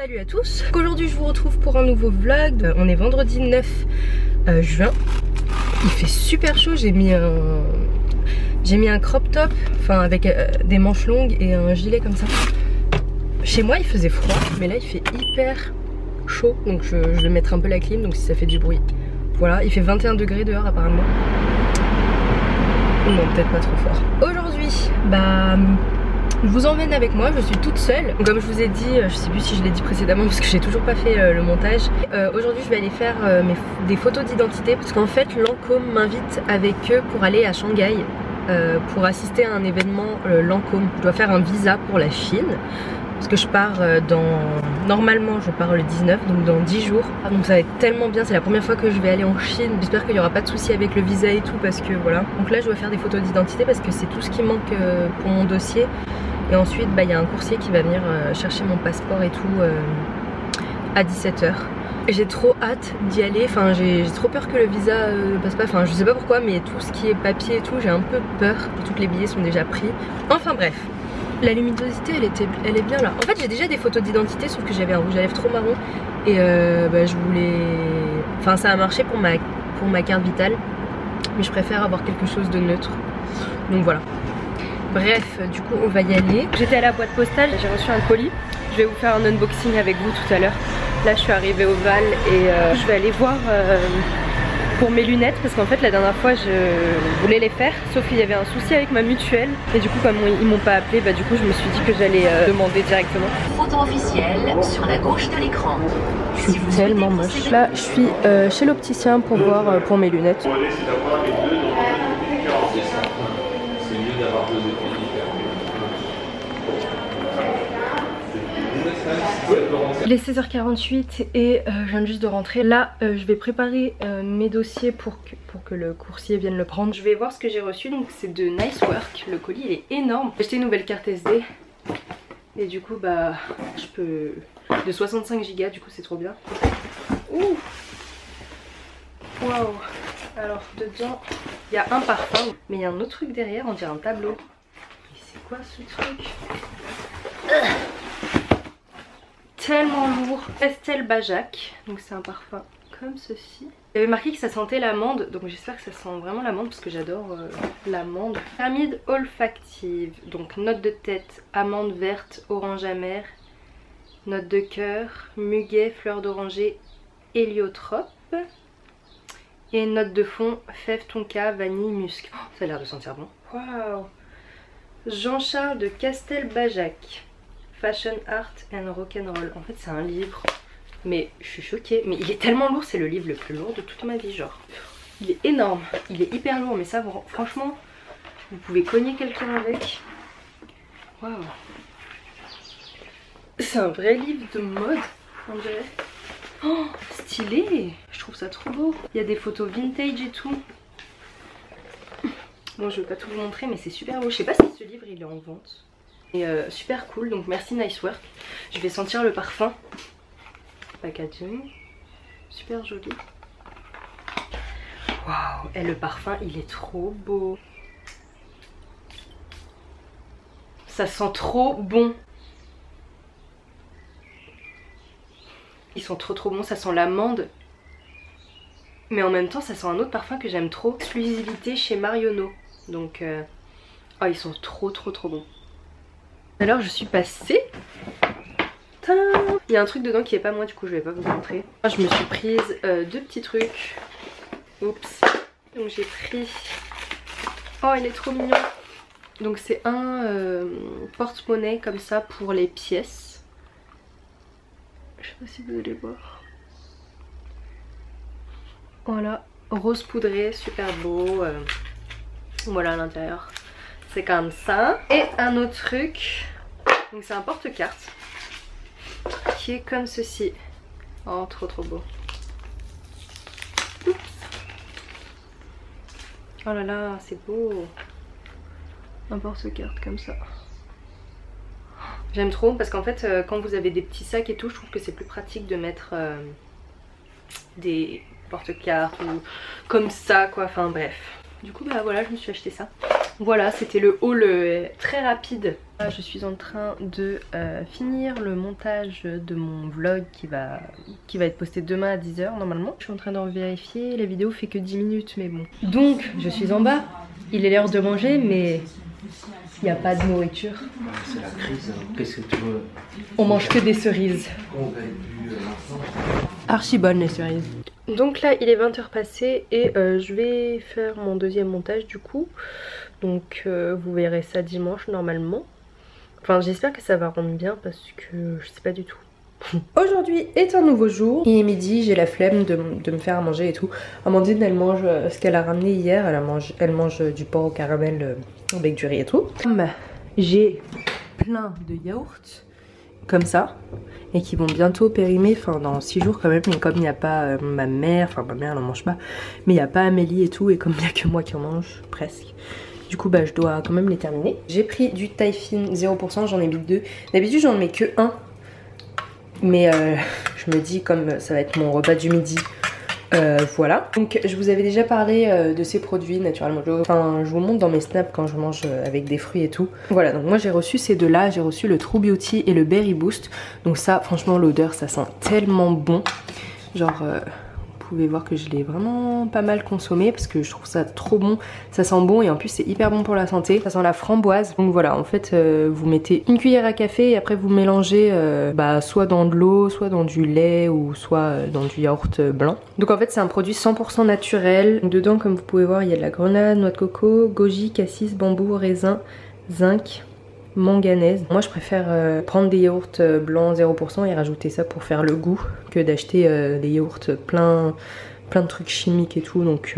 Salut à tous Aujourd'hui je vous retrouve pour un nouveau vlog. On est vendredi 9 euh, juin. Il fait super chaud, j'ai mis un... J'ai mis un crop top, enfin avec euh, des manches longues et un gilet comme ça. Chez moi il faisait froid, mais là il fait hyper chaud, donc je, je vais mettre un peu la clim, donc si ça fait du bruit. Voilà, il fait 21 degrés dehors apparemment. Non, peut-être pas trop fort. Aujourd'hui, bah je vous emmène avec moi, je suis toute seule. Comme je vous ai dit, euh, je sais plus si je l'ai dit précédemment parce que j'ai toujours pas fait euh, le montage. Euh, aujourd'hui je vais aller faire des photos d'identité parce qu'en fait Lancôme m'invite avec eux pour aller à Shanghai. pour assister à un événement Lancôme. Je dois faire un visa pour la Chine parce que je pars dans... Normalement je pars le 19 donc dans 10 jours donc ça va être tellement bien c'est la première fois que je vais aller en Chine j'espère qu'il n'y aura pas de soucis avec le visa et tout parce que voilà donc là je dois faire des photos d'identité parce que c'est tout ce qui manque pour mon dossier et ensuite, bah, il y a un coursier qui va venir euh, chercher mon passeport et tout euh, à 17h. J'ai trop hâte d'y aller, enfin j'ai trop peur que le visa euh, passe pas, enfin je sais pas pourquoi mais tout ce qui est papier et tout j'ai un peu peur, surtout que les billets sont déjà pris. Enfin bref, la luminosité elle, était, elle est bien là. En fait j'ai déjà des photos d'identité sauf que j'avais un rouge à lèvres trop marron et bah, je voulais... Enfin ça a marché pour ma, pour ma carte vitale mais je préfère avoir quelque chose de neutre. Donc voilà. Bref, du coup on va y aller. J'étais à la boîte postale, j'ai reçu un colis. Je vais vous faire un unboxing avec vous tout à l'heure. Là je suis arrivée au Val et euh, je vais aller voir euh, pour mes lunettes parce qu'en fait la dernière fois je voulais les faire sauf qu'il y avait un souci avec ma mutuelle et du coup comme ils m'ont pas appelé bah du coup je me suis dit que j'allais euh, demander directement. Photo officielle sur la gauche de l'écran. Je suis tellement moche. Là je suis chez l'opticien pour voir pour mes lunettes. Il est 16h48 et euh, je viens juste de rentrer. Là, euh, je vais préparer euh, mes dossiers pour que, pour que le coursier vienne le prendre. Je vais voir ce que j'ai reçu. Donc c'est de Nice Work. Le colis il est énorme. J'ai acheté une nouvelle carte SD. Et du coup, bah, je peux... De 65 Go, du coup c'est trop bien. Ouh Waouh Alors dedans, il y a un parfum. Mais il y a un autre truc derrière, on dirait un tableau. Mais c'est quoi ce truc tellement lourd. Estelle Bajac, donc c'est un parfum comme ceci. Avait marqué que ça sentait l'amande, donc j'espère que ça sent vraiment l'amande parce que j'adore euh, l'amande. Pyramide olfactive, donc note de tête, amande verte, orange amer, note de cœur, muguet, fleur d'oranger, héliotrope. Et note de fond, fève tonka, vanille, musc. Oh, ça a l'air de sentir bon. Waouh Jean-Charles de Castelbajac. Fashion Art and Rock'n'Roll. En fait c'est un livre, mais je suis choquée. Mais il est tellement lourd, c'est le livre le plus lourd de toute ma vie genre. Il est énorme, il est hyper lourd mais ça franchement vous pouvez cogner quelqu'un avec. Waouh C'est un vrai livre de mode on dirait. Oh stylé Je trouve ça trop beau. Il y a des photos vintage et tout. Bon je vais pas tout vous montrer mais c'est super beau. Je sais pas si ce livre il est en vente. Et euh, super cool, donc merci Nice Work. Je vais sentir le parfum. Packaging. Super joli. Waouh, et le parfum il est trop beau. Ça sent trop bon. Ils sont trop trop bons, ça sent l'amande. Mais en même temps ça sent un autre parfum que j'aime trop. Exclusivité chez Marionneau. Donc, euh... oh ils sont trop trop trop bons. Alors je suis passée. Il y a un truc dedans qui est pas moi du coup je vais pas vous montrer. Je me suis prise euh, deux petits trucs. Oups. Donc j'ai pris... Oh il est trop mignon. Donc c'est un euh, porte-monnaie comme ça pour les pièces. Je sais pas si vous allez voir. Voilà, rose poudré, super beau. Euh, voilà à l'intérieur c'est comme ça. Et un autre truc, donc c'est un porte-carte qui est comme ceci. Oh, trop trop beau. Oups. Oh là là, c'est beau. Un porte-carte comme ça. J'aime trop parce qu'en fait euh, quand vous avez des petits sacs et tout je trouve que c'est plus pratique de mettre euh, des porte-cartes ou comme ça quoi enfin bref. Du coup bah voilà je me suis acheté ça. Voilà, c'était le haul euh, très rapide. Je suis en train de finir le montage de mon vlog qui va, qui va être posté demain à 10h normalement. Je suis en train d'en vérifier, la vidéo fait que 10 minutes mais bon. Donc, je suis en bas, il est l'heure de manger mais il n'y a pas de nourriture. C'est la crise, hein. qu'est-ce que tu veux On mange que des cerises. On va plus Archi bonnes les cerises. Donc là il est 20h passé et euh, je vais faire mon deuxième montage du coup. Donc euh, vous verrez ça dimanche normalement. Enfin j'espère que ça va rendre bien parce que je sais pas du tout. Aujourd'hui est un nouveau jour. Il est midi, j'ai la flemme de, me faire à manger et tout. Amandine elle mange euh, ce qu'elle a ramené hier. Elle, mange, elle mange du porc au caramel avec du riz et tout. J'ai plein de yaourts comme ça et qui vont bientôt périmer, enfin dans 6 jours quand même, mais comme il n'y a pas euh, ma mère, enfin ma mère n'en mange pas, mais il n'y a pas Amélie et tout, et comme il n'y a que moi qui en mange, presque. Du coup bah je dois quand même les terminer. J'ai pris du Taifin 0%, j'en ai mis deux. D'habitude j'en mets que un, mais euh, je me dis comme ça va être mon repas du midi, euh, voilà. Donc je vous avais déjà parlé euh, de ces produits naturellement. Enfin je vous montre dans mes snaps quand je mange avec des fruits et tout. Voilà donc moi j'ai reçu ces deux là. J'ai reçu le True Beauty et le Berry Boost. Donc ça franchement l'odeur ça sent tellement bon. Genre pouvez voir que je l'ai vraiment pas mal consommé parce que je trouve ça trop bon. Ça sent bon et en plus c'est hyper bon pour la santé. Ça sent la framboise. Donc voilà, en fait euh, vous mettez une cuillère à café et après vous mélangez euh, bah, soit dans de l'eau, soit dans du lait ou soit euh, dans du yaourt blanc. Donc en fait c'est un produit 100% naturel. dedans comme vous pouvez voir il y a de la grenade, noix de coco, goji, cassis, bambou, raisin, zinc, manganèse. Moi je préfère euh, prendre des yaourts euh, blancs 0% et rajouter ça pour faire le goût que d'acheter euh, des yaourts plein plein de trucs chimiques et tout. Donc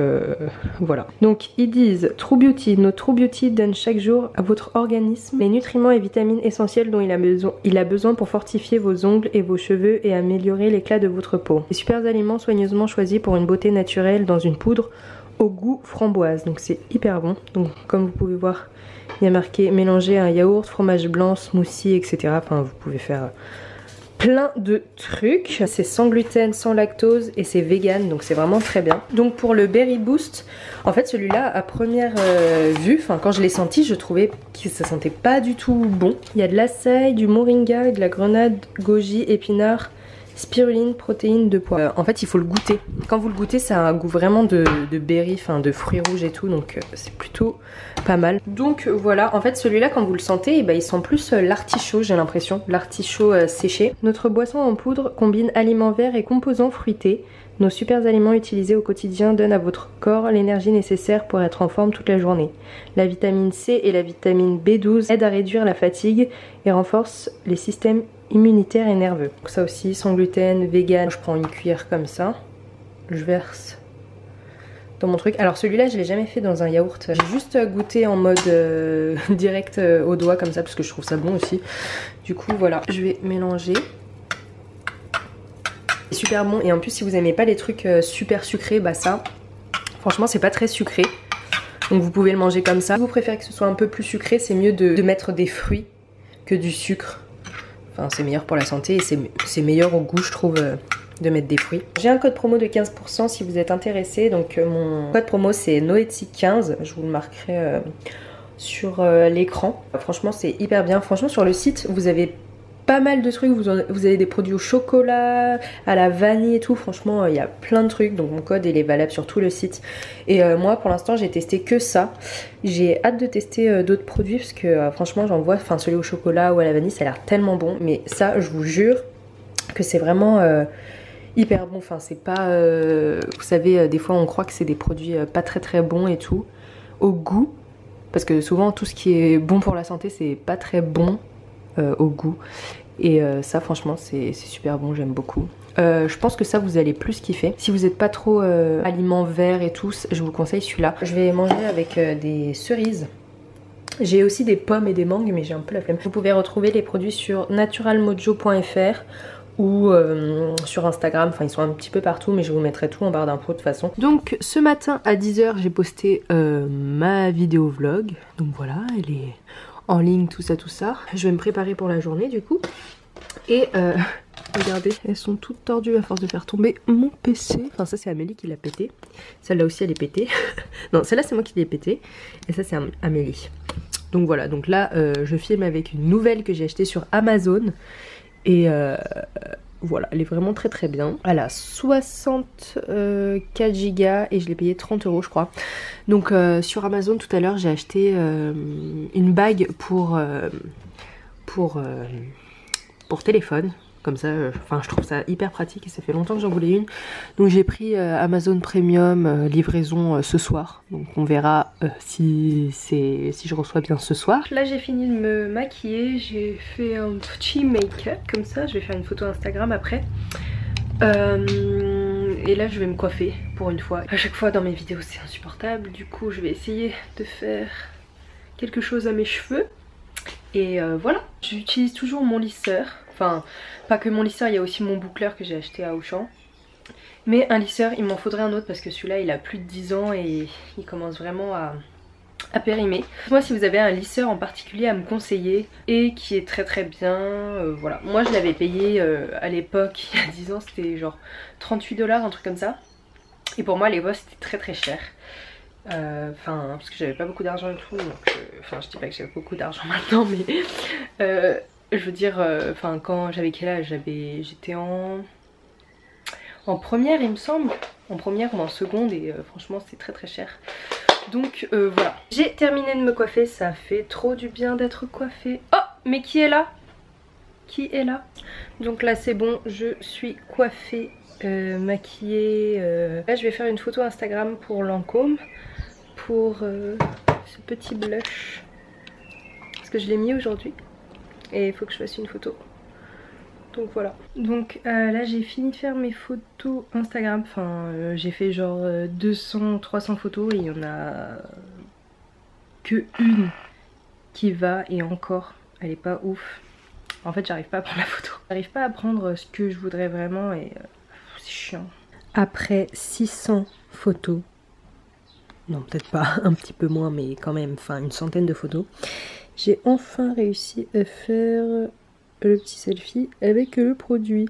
voilà. Donc ils disent True Beauty notre True Beauty donne chaque jour à votre organisme les nutriments et vitamines essentiels dont il a besoin, il a besoin pour fortifier vos ongles et vos cheveux et améliorer l'éclat de votre peau. Les super aliments soigneusement choisis pour une beauté naturelle dans une poudre goût framboise donc c'est hyper bon donc comme vous pouvez voir il y a marqué mélanger un yaourt, fromage blanc, smoothie, etc. Enfin, vous pouvez faire plein de trucs. C'est sans gluten, sans lactose et c'est vegan, donc c'est vraiment très bien. Donc pour le Berry Boost, en fait celui-là à première euh, vue, enfin quand je l'ai senti, je trouvais que ça sentait pas du tout bon. Il y a de l'açaï, du moringa, de la grenade, goji, épinard, Spiruline, protéines de pois. Euh, en fait, il faut le goûter. Quand vous le goûtez, ça a un goût vraiment de, berry, enfin de fruits rouges et tout, donc euh, c'est plutôt pas mal. Donc voilà, en fait celui-là quand vous le sentez, eh ben, il sent plus euh, l'artichaut, j'ai l'impression, l'artichaut séché. Notre boisson en poudre combine aliments verts et composants fruités. Nos super aliments utilisés au quotidien donnent à votre corps l'énergie nécessaire pour être en forme toute la journée. La vitamine C et la vitamine B12 aident à réduire la fatigue et renforcent les systèmes immunitaire et nerveux. ça aussi, sans gluten, vegan. Je prends une cuillère comme ça, je verse dans mon truc. Alors celui-là, je l'ai jamais fait dans un yaourt. J'ai juste goûté en mode euh, direct euh, au doigt comme ça parce que je trouve ça bon aussi. Du coup, voilà, je vais mélanger. C'est super bon et en plus si vous aimez pas les trucs euh, super sucrés, bah ça, franchement c'est pas très sucré. Donc vous pouvez le manger comme ça. Si vous préférez que ce soit un peu plus sucré, c'est mieux de mettre des fruits que du sucre. Enfin, c'est meilleur pour la santé et c'est meilleur au goût, je trouve, euh, de mettre des fruits. J'ai un code promo de 15% si vous êtes intéressé. Donc, euh, mon code promo, c'est Noetsi15. Je vous le marquerai euh, sur l'écran. Franchement, c'est hyper bien. Franchement, sur le site, vous avez pas mal de trucs. Vous, avez des produits au chocolat, à la vanille et tout. Franchement, il y a plein de trucs. Donc mon code il est valable sur tout le site. Et euh, moi pour l'instant j'ai testé que ça. J'ai hâte de tester euh, d'autres produits parce que euh, franchement j'en vois, enfin celui au chocolat ou à la vanille ça a l'air tellement bon. Mais ça je vous jure que c'est vraiment hyper bon. Enfin c'est pas... vous savez des fois on croit que c'est des produits pas très très bons et tout. Au goût. Parce que souvent tout ce qui est bon pour la santé c'est pas très bon euh, au goût. Et euh, ça franchement c'est super bon, j'aime beaucoup. Euh, je pense que ça vous allez plus kiffer. Si vous n'êtes pas trop aliments verts et tout, je vous conseille celui-là. Je vais manger avec des cerises. J'ai aussi des pommes et des mangues mais j'ai un peu la flemme. Vous pouvez retrouver les produits sur naturalmojo.fr ou sur Instagram, enfin ils sont un petit peu partout mais je vous mettrai tout en barre d'infos de toute façon. Donc ce matin à 10h j'ai posté ma vidéo vlog, donc voilà elle est en ligne, tout ça, tout ça. Je vais me préparer pour la journée du coup. Et euh, Regardez, elles sont toutes tordues à force de faire tomber mon PC. Enfin ça c'est Amélie qui l'a pété. Celle-là aussi elle est pétée. non celle-là c'est moi qui l'ai pété. Et ça c'est Amélie. Donc voilà, donc là euh, je filme avec une nouvelle que j'ai achetée sur Amazon. Et euh, voilà, elle est vraiment très très bien. Elle a 64 Go et je l'ai payé 30 euros je crois. Donc euh, sur Amazon tout à l'heure j'ai acheté une bague pour, pour, pour téléphone comme ça, euh, enfin je trouve ça hyper pratique et ça fait longtemps que j'en voulais une. Donc j'ai pris euh, Amazon Premium euh, livraison ce soir. Donc on verra si, je reçois bien ce soir. Là j'ai fini de me maquiller, j'ai fait un petit make-up comme ça. Je vais faire une photo Instagram après. et là je vais me coiffer pour une fois. À chaque fois dans mes vidéos c'est insupportable. Du coup je vais essayer de faire quelque chose à mes cheveux. Et voilà, j'utilise toujours mon lisseur Enfin, pas que mon lisseur, il y a aussi mon boucleur que j'ai acheté à Auchan. Mais un lisseur, il m'en faudrait un autre parce que celui-là, il a plus de 10 ans et il commence vraiment à, périmer. Moi, si vous avez un lisseur en particulier à me conseiller et qui est très très bien, euh, voilà. Moi, je l'avais payé euh, à l'époque, il y a 10 ans, c'était genre 38 dollars, un truc comme ça. Et pour moi, les l'époque, c'était très très cher. Euh, enfin, parce que j'avais pas beaucoup d'argent et tout. Enfin, je dis pas que j'ai beaucoup d'argent maintenant, mais je veux dire, euh, enfin quand j'avais quel âge? J'étais en... En première il me semble, en première ou en seconde et euh, franchement c'est très très cher. Donc euh, voilà. J'ai terminé de me coiffer, ça fait trop du bien d'être coiffée. Oh mais qui est là? Qui est là? Donc là c'est bon, je suis coiffée, maquillée. Là je vais faire une photo Instagram pour Lancôme, pour ce petit blush. Parce que je l'ai mis aujourd'hui? Et il faut que je fasse une photo. Donc voilà. Donc euh, là j'ai fini de faire mes photos Instagram. Enfin euh, j'ai fait genre 200, euh, 300 photos et il y en a que une qui va et encore elle est pas ouf. En fait j'arrive pas à prendre la photo. J'arrive pas à prendre ce que je voudrais vraiment et c'est chiant. Après 600 photos, non peut-être pas un petit peu moins mais quand même, enfin une centaine de photos, j'ai enfin réussi à faire le petit selfie avec le produit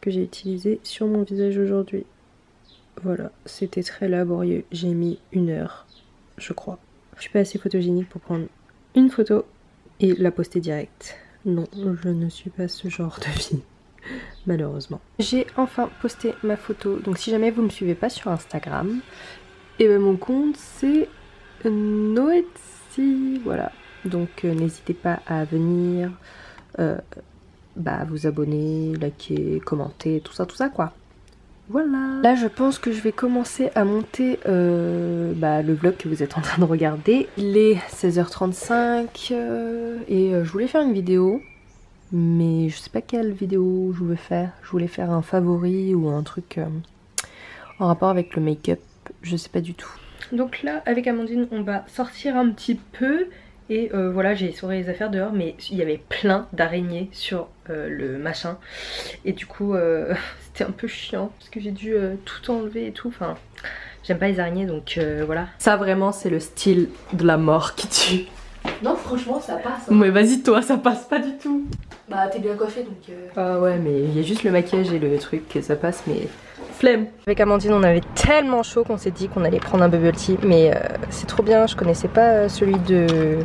que j'ai utilisé sur mon visage aujourd'hui. Voilà, c'était très laborieux. J'ai mis une heure, je crois. Je suis pas assez photogénique pour prendre une photo et la poster direct. Non, je ne suis pas ce genre de vie, malheureusement. J'ai enfin posté ma photo. Donc si jamais vous me suivez pas sur Instagram, et eh ben mon compte c'est Noetsi. Voilà, donc euh, n'hésitez pas à venir euh, bah, vous abonner, liker, commenter, tout ça, tout ça quoi. Voilà. Là je pense que je vais commencer à monter euh, bah, le vlog que vous êtes en train de regarder. Il est 16h35 et je voulais faire une vidéo. Mais je sais pas quelle vidéo je voulais faire. Je voulais faire un favori ou un truc en rapport avec le make-up. Je sais pas du tout. Donc là avec Amandine on va sortir un petit peu et euh, voilà, j'ai essoré les affaires dehors, mais il y avait plein d'araignées sur euh, le machin. Et du coup, euh, c'était un peu chiant parce que j'ai dû tout enlever et tout. Enfin, j'aime pas les araignées, donc voilà. Ça vraiment, c'est le style de la mort qui tue. Non, franchement, ça passe. Hein. Mais vas-y, toi, ça passe pas du tout. Bah, t'es bien coiffée donc. Ah ouais, mais il y a juste le maquillage et le truc que ça passe, mais flemme. Avec Amandine, on avait tellement chaud qu'on s'est dit qu'on allait prendre un bubble tea, mais euh, c'est trop bien. Je connaissais pas euh, celui de,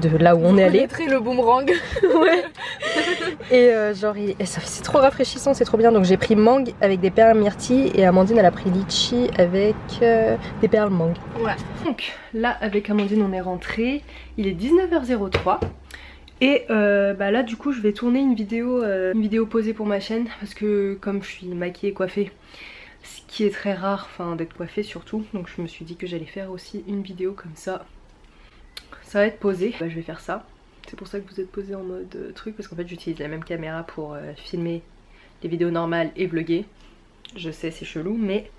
de là où on est allé. le boomerang. ouais. Et euh, genre, c'est trop rafraîchissant, c'est trop bien. Donc j'ai pris mangue avec des perles myrtilles et Amandine elle a pris litchi avec des perles mangue. Ouais. Donc là, avec Amandine, on est rentré. Il est 19h03. Et bah là du coup je vais tourner une vidéo, une vidéo posée pour ma chaîne parce que comme je suis maquillée et coiffée ce qui est très rare, enfin d'être coiffée surtout. Donc je me suis dit que j'allais faire aussi une vidéo comme ça. Ça va être posé, bah, je vais faire ça. C'est pour ça que vous êtes posé en mode euh, truc, parce qu'en fait j'utilise la même caméra pour euh, filmer les vidéos normales et vlogger. Je sais c'est chelou mais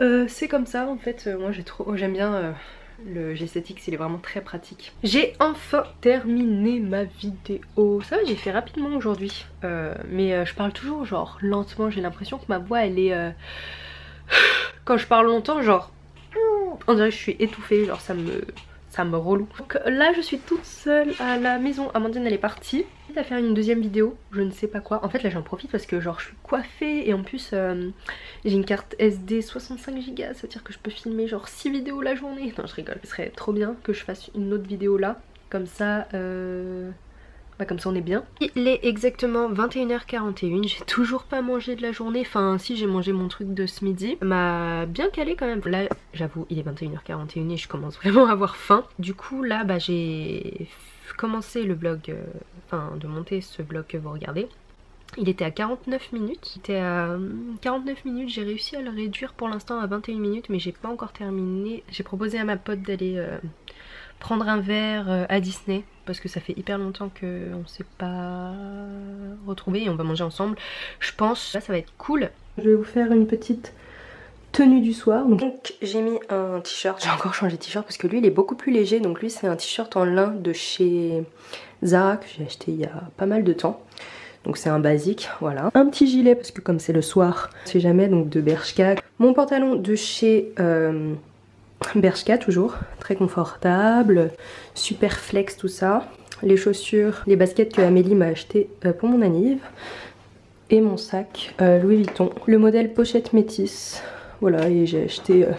euh, c'est comme ça en fait, moi j'ai trop j'aime bien le G7X il est vraiment très pratique. J'ai enfin terminé ma vidéo. Ça va j'ai fait rapidement aujourd'hui. Euh, mais euh, je parle toujours genre lentement. J'ai l'impression que ma voix elle est... Euh, quand je parle longtemps genre... On dirait que je suis étouffée. Genre ça me... me relou. Donc là je suis toute seule à la maison, Amandine elle est partie. À faire une deuxième vidéo, je ne sais pas quoi. En fait là j'en profite parce que genre je suis coiffée. Et en plus euh, j'ai une carte SD 65Go, ça veut dire que je peux filmer genre 6 vidéos la journée. Non je rigole, ce serait trop bien que je fasse une autre vidéo là, comme ça... Euh bah comme ça on est bien. Il est exactement 21h41, j'ai toujours pas mangé de la journée, enfin si j'ai mangé mon truc de ce midi, m'a bien calé quand même. Là j'avoue il est 21h41 et je commence vraiment à avoir faim. Du coup là bah j'ai commencé le vlog, euh, enfin de monter ce vlog que vous regardez. Il était à 49 minutes. Il était à 49 minutes, j'ai réussi à le réduire pour l'instant à 21 minutes mais j'ai pas encore terminé. J'ai proposé à ma pote d'aller euh, prendre un verre euh, à Disney parce que ça fait hyper longtemps qu'on s'est pas retrouvé et on va manger ensemble. Je pense là ça va être cool. Je vais vous faire une petite tenue du soir. Donc j'ai mis un t-shirt, j'ai encore changé de t-shirt parce que lui il est beaucoup plus léger. Donc lui c'est un t-shirt en lin de chez Zara que j'ai acheté il y a pas mal de temps. Donc c'est un basique, voilà. Un petit gilet parce que comme c'est le soir, c'est jamais, donc de Bershka. Mon pantalon de chez... Euh, Bershka toujours, très confortable, super flex tout ça. Les chaussures, les baskets que Amélie m'a acheté euh, pour mon anniv. Et mon sac euh, Louis Vuitton. Le modèle pochette métisse. Voilà, et j'ai acheté euh,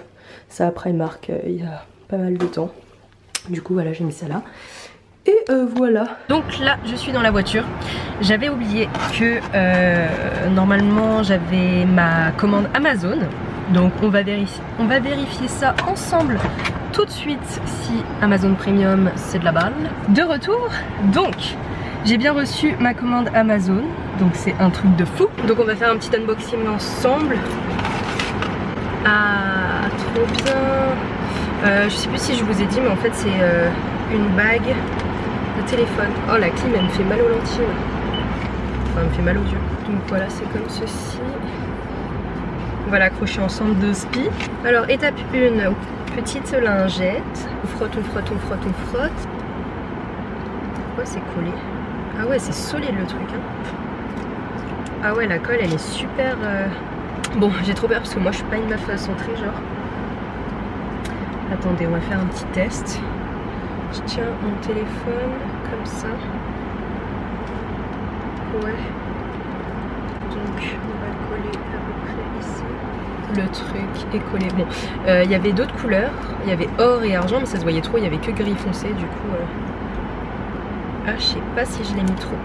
ça à Primark il y a pas mal de temps. Du coup voilà, j'ai mis ça là. Et voilà. Donc là, je suis dans la voiture. J'avais oublié que normalement j'avais ma commande Amazon donc on va, vérifier, ça ensemble tout de suite si Amazon Premium c'est de la balle. De retour, donc j'ai bien reçu ma commande Amazon, donc c'est un truc de fou. Donc on va faire un petit unboxing ensemble. Ah, trop bien euh, Je sais plus si je vous ai dit, mais en fait c'est euh, une bague de téléphone. Oh la clim elle me fait mal aux lentilles. Enfin elle me fait mal aux yeux. Donc voilà c'est comme ceci. On va l'accrocher ensemble de spi. Alors étape 1, petite lingette. On frotte, on frotte, on frotte, on frotte. Pourquoi c'est collé? Ah ouais c'est solide le truc. Hein. Ah ouais la colle elle est super... Euh, bon j'ai trop peur parce que moi je suis pas une meuf centrée genre. Attendez on va faire un petit test. Je tiens mon téléphone comme ça. Ouais. Donc on va coller le truc est collé. Bon, euh, il y avait d'autres couleurs. Il y avait or et argent, mais ça se voyait trop. Il y avait que gris foncé, du coup. Euh. Ah, je sais pas si je l'ai mis trop.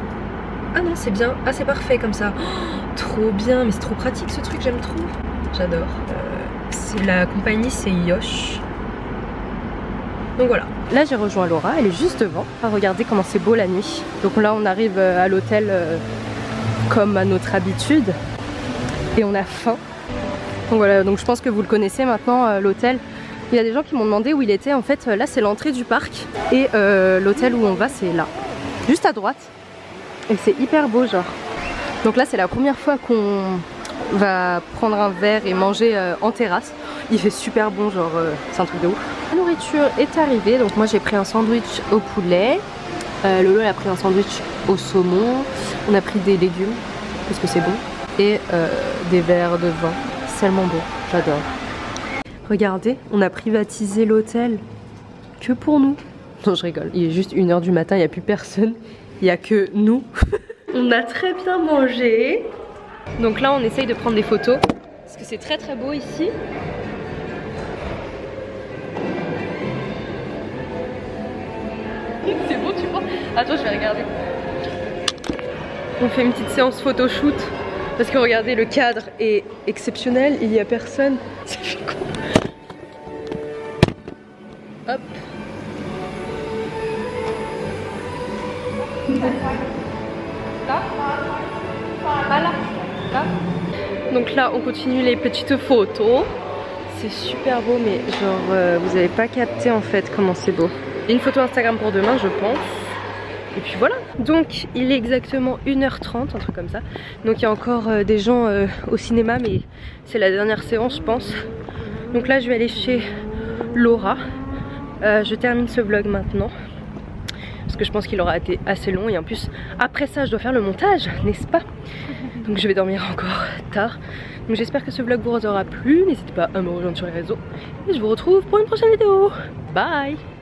Ah non, c'est bien. Ah, c'est parfait comme ça. trop bien, mais c'est trop pratique ce truc, j'aime trop. J'adore. Euh, la compagnie, c'est Yosh. Donc voilà. Là, j'ai rejoint Laura, elle est juste devant. Regardez comment c'est beau la nuit. Donc là, on arrive à l'hôtel comme à notre habitude. Et on a faim. Donc voilà, donc je pense que vous le connaissez maintenant, euh, l'hôtel. Il y a des gens qui m'ont demandé où il était. En fait, là, c'est l'entrée du parc. Et euh, l'hôtel où on va, c'est là. Juste à droite. Et c'est hyper beau, genre. Donc là, c'est la première fois qu'on va prendre un verre et manger euh, en terrasse. Il fait super bon, genre, c'est un truc de ouf. La nourriture est arrivée. Donc moi, j'ai pris un sandwich au poulet. Lolo, a pris un sandwich au saumon. On a pris des légumes, parce que c'est bon. Et des verres de vin tellement beau, j'adore. Regardez, on a privatisé l'hôtel que pour nous. Non, je rigole, il est juste 1h du matin, il n'y a plus personne, il n'y a que nous. on a très bien mangé. Donc là, on essaye de prendre des photos parce que c'est très très beau ici. C'est beau, tu vois Attends, je vais regarder. On fait une petite séance photo shoot. Parce que regardez, le cadre est exceptionnel, il n'y a personne. Ça fait Hop. Donc là, on continue les petites photos. C'est super beau, mais genre, euh, vous n'avez pas capté en fait comment c'est beau. Une photo Instagram pour demain, je pense. Et puis voilà. Donc il est exactement 1h30, un truc comme ça. Donc il y a encore euh, des gens euh, au cinéma, mais c'est la dernière séance je pense. Donc là je vais aller chez Laura. Euh, je termine ce vlog maintenant. Parce que je pense qu'il aura été assez long. Et en plus, après ça, je dois faire le montage, n'est-ce pas? Donc je vais dormir encore tard. Donc j'espère que ce vlog vous aura plu. N'hésitez pas à me rejoindre sur les réseaux. Et je vous retrouve pour une prochaine vidéo. Bye